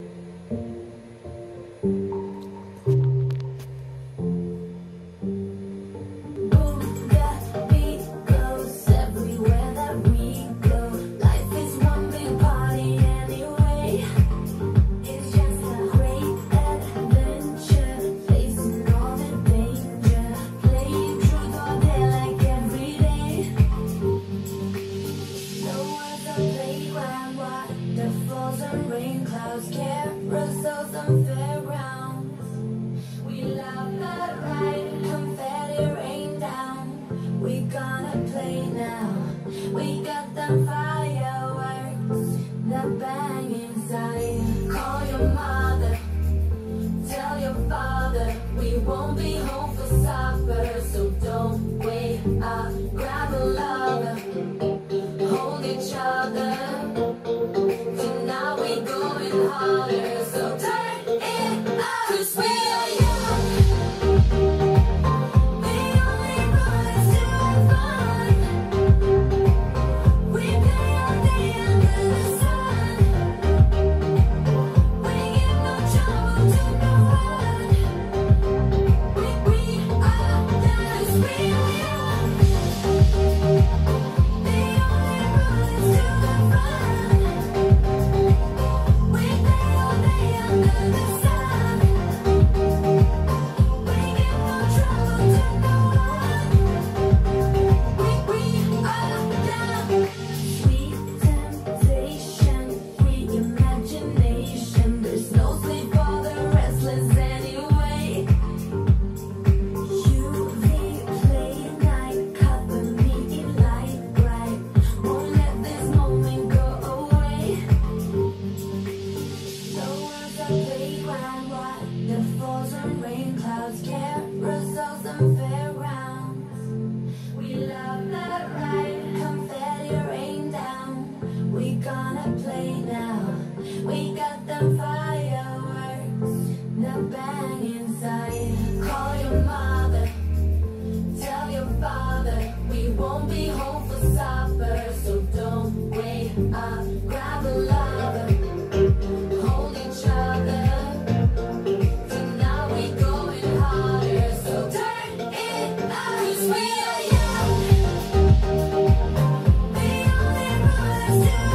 Boom, fairgrounds. We love the ride, confetti down. We gonna play now. We got the fireworks that bang inside. Call your mother, tell your father we won't be so turn Waterfalls and rain clouds and We love that ride Confetti rain down. We gonna play now. We got the fireworks The bang inside. Call your mother Tell your father We won't be home for supper. So don't wait up Grab Yeah.